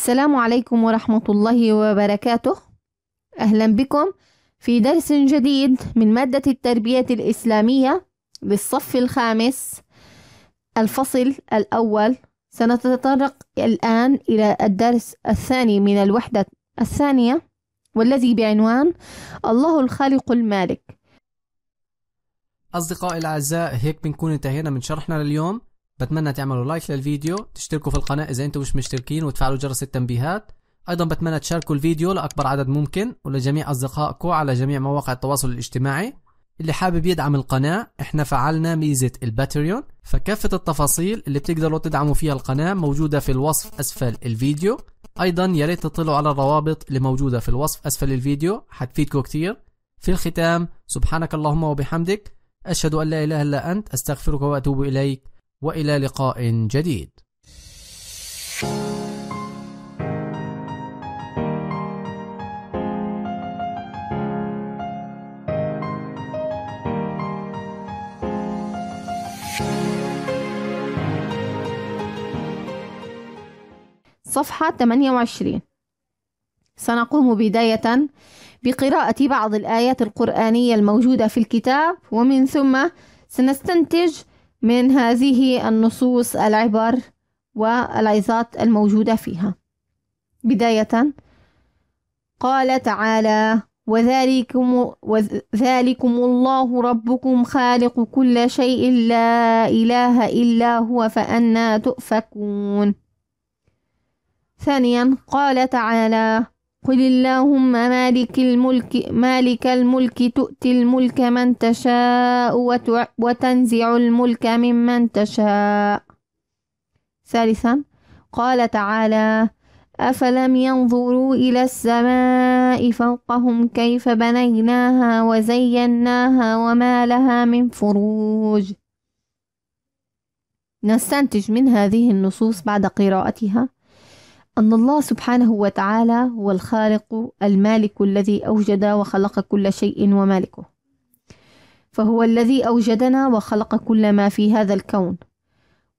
السلام عليكم ورحمة الله وبركاته. أهلا بكم في درس جديد من مادة التربية الإسلامية للصف الخامس الفصل الأول. سنتطرق الآن إلى الدرس الثاني من الوحدة الثانية والذي بعنوان الله الخالق المالك. أصدقائي الأعزاء هيك بنكون انتهينا من شرحنا لليوم. بتمنى تعملوا like للفيديو تشتركوا في القناة إذا أنتم مش مشتركين وتفعلوا جرس التنبيهات. أيضا بتمنى تشاركوا الفيديو لأكبر عدد ممكن ولجميع أصدقائكم على جميع مواقع التواصل الاجتماعي. اللي حابب يدعم القناة إحنا فعلنا ميزة ال Patreon فكافة التفاصيل اللي بتقدروا تدعموا فيها القناة موجودة في الوصف أسفل الفيديو. أيضا يا ريت تطلعوا على الروابط اللي موجودة في الوصف أسفل الفيديو حتفيدكم كتير. في الختام سبحانك اللهم وبحمدك أشهد أن لا إله إلا أنت أستغفرك وأتوب إليك. وإلى لقاء جديد. صفحة 28 سنقوم بداية بقراءة بعض الآيات القرآنية الموجودة في الكتاب ومن ثم سنستنتج من هذه النصوص العبر والعظات الموجودة فيها. بداية قال تعالى وذلكم, وذلكم الله ربكم خالق كل شيء لا إله إلا هو فأنا تؤفكون. ثانيا قال تعالى قل اللهم مالك الملك مالك الملك تؤتي الملك من تشاء وتنزع الملك ممن تشاء. ثالثا قال تعالى أفلم ينظروا إلى السماء فوقهم كيف بنيناها وزيناها وما لها من فروج. نستنتج من هذه النصوص بعد قراءتها. أن الله سبحانه وتعالى هو الخالق المالك الذي أوجد وخلق كل شيء ومالكه. فهو الذي أوجدنا وخلق كل ما في هذا الكون.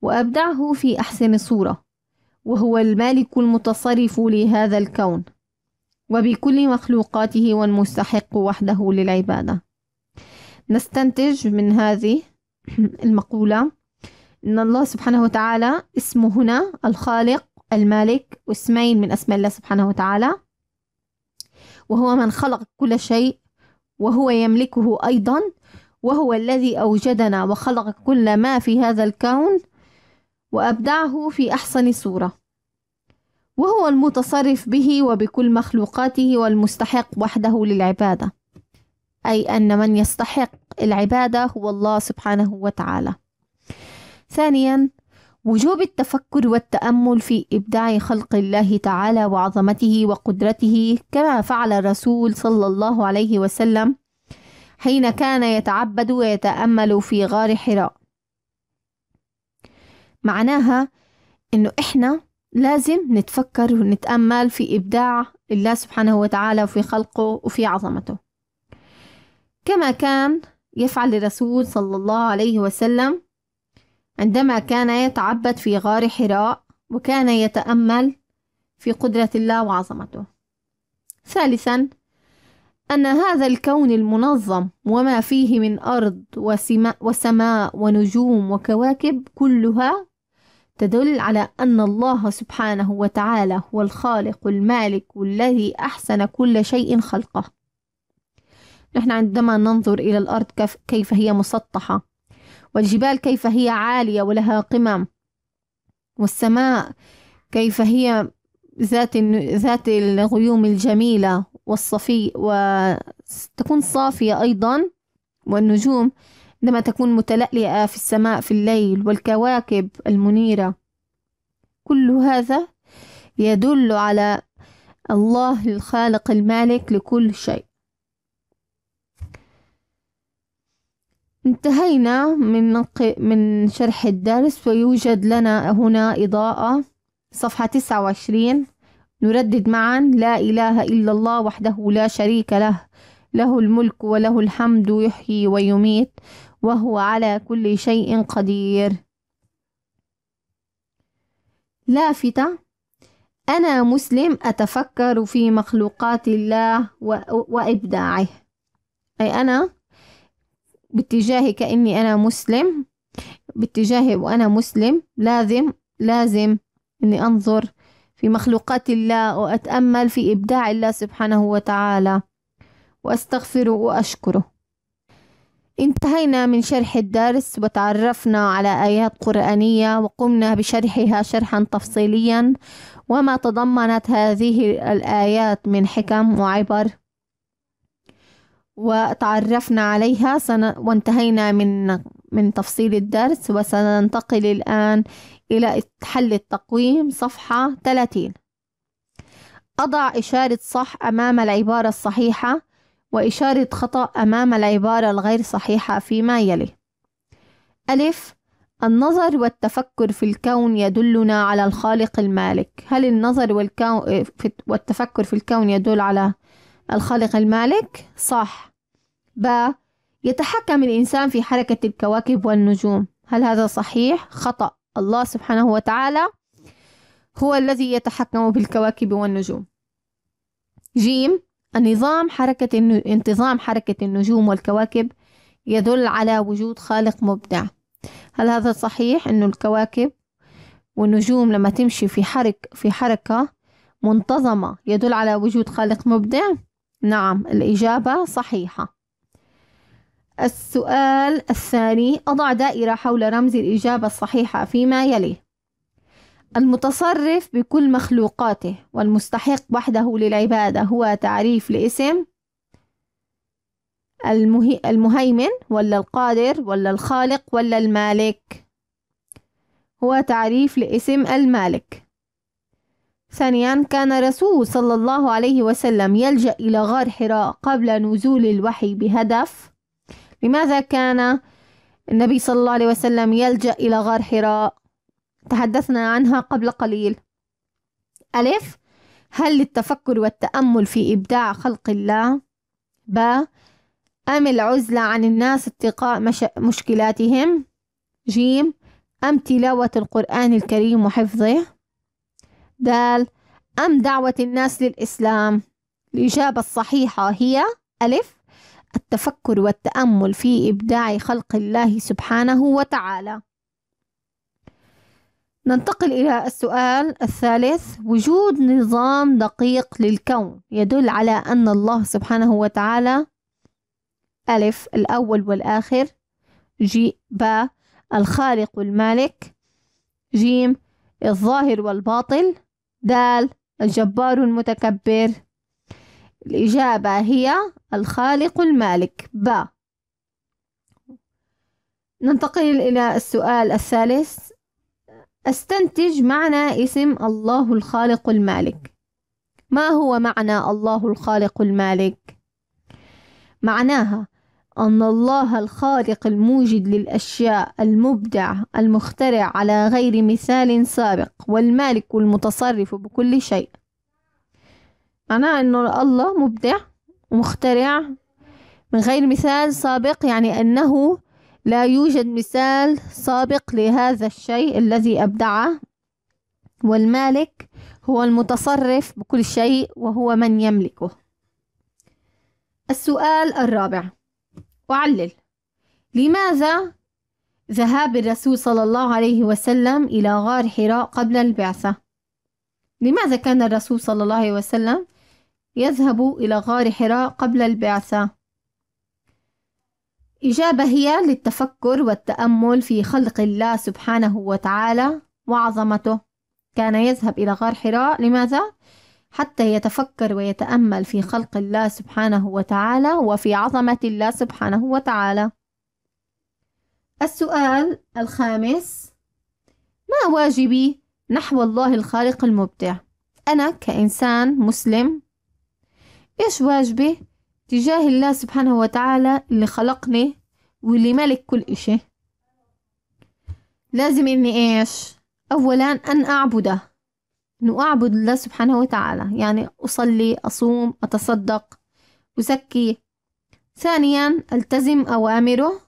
وأبدعه في أحسن صورة. وهو المالك المتصرف لهذا الكون. وبكل مخلوقاته والمستحق وحده للعبادة. نستنتج من هذه المقولة أن الله سبحانه وتعالى اسمه هنا الخالق المالك واسمين من أسماء الله سبحانه وتعالى وهو من خلق كل شيء وهو يملكه أيضا وهو الذي أوجدنا وخلق كل ما في هذا الكون وأبدعه في أحسن صورة. وهو المتصرف به وبكل مخلوقاته والمستحق وحده للعبادة أي أن من يستحق العبادة هو الله سبحانه وتعالى. ثانيا وجوب التفكر والتأمل في إبداع خلق الله تعالى وعظمته وقدرته كما فعل الرسول صلى الله عليه وسلم حين كان يتعبد ويتأمل في غار حراء. معناها إنه إحنا لازم نتفكر ونتأمل في إبداع الله سبحانه وتعالى وفي خلقه وفي عظمته. كما كان يفعل الرسول صلى الله عليه وسلم عندما كان يتعبد في غار حراء وكان يتأمل في قدرة الله وعظمته. ثالثا أن هذا الكون المنظم وما فيه من أرض وسماء ونجوم وكواكب كلها تدل على أن الله سبحانه وتعالى هو الخالق المالك الذي أحسن كل شيء خلقه. نحن عندما ننظر إلى الأرض كيف هي مسطحة والجبال كيف هي عالية ولها قمم والسماء كيف هي ذات ذات الغيوم الجميلة والصفي وتكون صافية أيضا والنجوم عندما تكون متلألئة في السماء في الليل والكواكب المنيرة. كل هذا يدل على الله الخالق المالك لكل شيء. انتهينا من من شرح الدرس ويوجد لنا هنا إضاءة صفحة تسعة وعشرين. نردد معا لا إله إلا الله وحده لا شريك له. له الملك وله الحمد يحيي ويميت وهو على كل شيء قدير. لافتة أنا مسلم أتفكر في مخلوقات الله وإبداعه. أي أنا؟ باتجاهي كأني أنا مسلم باتجاهي وأنا مسلم لازم لازم إني أنظر في مخلوقات الله وأتأمل في إبداع الله سبحانه وتعالى وأستغفره وأشكره. انتهينا من شرح الدرس وتعرفنا على آيات قرآنية وقمنا بشرحها شرحا تفصيليا وما تضمنت هذه الآيات من حكم وعبر وتعرفنا عليها وانتهينا من من تفصيل الدرس وسننتقل الآن إلى حل التقويم صفحة 30 أضع إشارة صح أمام العبارة الصحيحة وإشارة خطأ أمام العبارة الغير صحيحة فيما يلي. ألف. النظر والتفكر في الكون يدلنا على الخالق المالك. هل النظر والكون والتفكر في الكون يدل على الخالق المالك؟ صح ب يتحكم الإنسان في حركة الكواكب والنجوم هل هذا صحيح؟ خطأ الله سبحانه وتعالى هو الذي يتحكم بالكواكب والنجوم جيم النظام حركة انتظام حركة النجوم والكواكب يدل على وجود خالق مبدع هل هذا صحيح أنه الكواكب والنجوم لما تمشي في حرك في حركة منتظمة يدل على وجود خالق مبدع؟ نعم الإجابة صحيحة. السؤال الثاني أضع دائرة حول رمز الإجابة الصحيحة فيما يلي المتصرف بكل مخلوقاته والمستحق وحده للعبادة هو تعريف لاسم المهي... المهيمن ولا القادر ولا الخالق ولا المالك؟ هو تعريف لاسم المالك. ثانيا كان رسول صلى الله عليه وسلم يلجأ إلى غار حراء قبل نزول الوحي بهدف. لماذا كان النبي صلى الله عليه وسلم يلجأ إلى غار حراء؟ تحدثنا عنها قبل قليل. ألف هل للتفكر والتأمل في إبداع خلق الله؟ ب أم العزلة عن الناس اتقاء مش... مشكلاتهم؟ جيم أم تلاوة القرآن الكريم وحفظه؟ دال أم دعوة الناس للإسلام؟ الإجابة الصحيحة هي ألف التفكر والتأمل في إبداع خلق الله سبحانه وتعالى. ننتقل إلى السؤال الثالث. وجود نظام دقيق للكون يدل على أن الله سبحانه وتعالى ألف الأول والآخر. جي با الخالق والمالك جيم الظاهر والباطل دال الجبار المتكبر. الإجابة هي الخالق المالك. با ننتقل إلى السؤال الثالث. أستنتج معنى اسم الله الخالق المالك. ما هو معنى الله الخالق المالك؟ معناها أن الله الخالق الموجد للأشياء المبدع المخترع على غير مثال سابق والمالك المتصرف بكل شيء. معناه أنه الله مبدع ومخترع من غير مثال سابق يعني أنه لا يوجد مثال سابق لهذا الشيء الذي أبدعه. والمالك هو المتصرف بكل شيء وهو من يملكه. السؤال الرابع. أعلل لماذا ذهاب الرسول صلى الله عليه وسلم إلى غار حراء قبل البعثة؟ لماذا كان الرسول صلى الله عليه وسلم يذهب إلى غار حراء قبل البعثة؟ إجابة هي للتفكر والتأمل في خلق الله سبحانه وتعالى وعظمته. كان يذهب إلى غار حراء لماذا؟ حتى يتفكر ويتأمل في خلق الله سبحانه وتعالى وفي عظمة الله سبحانه وتعالى. السؤال الخامس ما واجبي نحو الله الخالق المبدع؟ أنا كإنسان مسلم إيش واجبي تجاه الله سبحانه وتعالى اللي خلقني واللي ملك كل إشي؟ لازم إني إيش؟ أولا أن أعبده. إنه أعبد الله سبحانه وتعالى يعني أصلي أصوم أتصدق أزكي. ثانيا ألتزم أوامره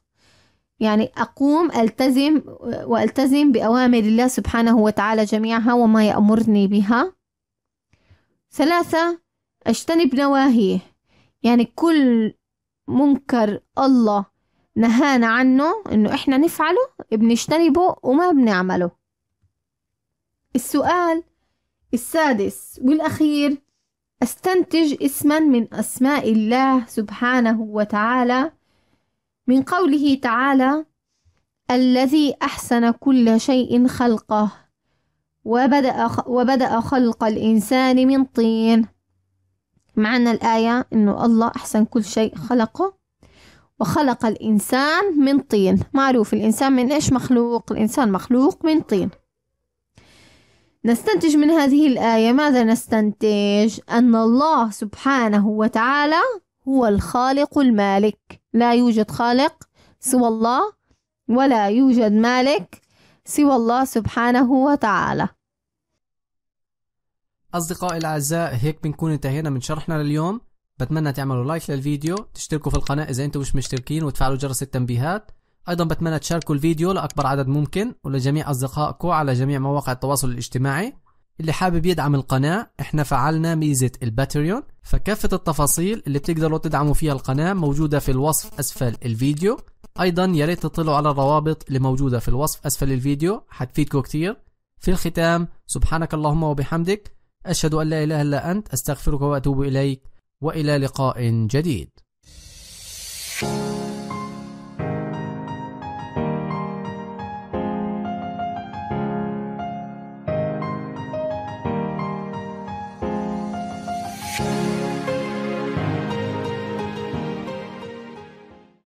يعني أقوم ألتزم وألتزم بأوامر الله سبحانه وتعالى جميعها وما يأمرني بها. ثلاثة أجتنب نواهيه يعني كل منكر الله نهانا عنه إنه إحنا نفعله بنجتنبه وما بنعمله. السؤال السادس والأخير أستنتج اسما من أسماء الله سبحانه وتعالى. من قوله تعالى الذي أحسن كل شيء خلقه وبدأ, وبدأ خلق الإنسان من طين. معنى الآية إنه الله أحسن كل شيء خلقه وخلق الإنسان من طين. معروف الإنسان من إيش؟ مخلوق. الإنسان مخلوق من طين. نستنتج من هذه الآية. ماذا نستنتج؟ أن الله سبحانه وتعالى هو الخالق المالك. لا يوجد خالق سوى الله ولا يوجد مالك سوى الله سبحانه وتعالى. أصدقائي الأعزاء هيك بنكون انتهينا من شرحنا لليوم. بتمنى تعملوا like للفيديو تشتركوا في القناة إذا أنتم مش مشتركين وتفعلوا جرس التنبيهات. أيضا بتمنى تشاركوا الفيديو لأكبر عدد ممكن ولجميع أصدقائكم على جميع مواقع التواصل الاجتماعي. اللي حابب يدعم القناة إحنا فعلنا ميزة ال Patreon فكافة التفاصيل اللي بتقدروا تدعموا فيها القناة موجودة في الوصف أسفل الفيديو. أيضا يا ريت تطلعوا على الروابط اللي موجودة في الوصف أسفل الفيديو حتفيدكم كتير. في الختام سبحانك اللهم وبحمدك أشهد أن لا إله إلا أنت أستغفرك وأتوب إليك وإلى لقاء جديد. Thank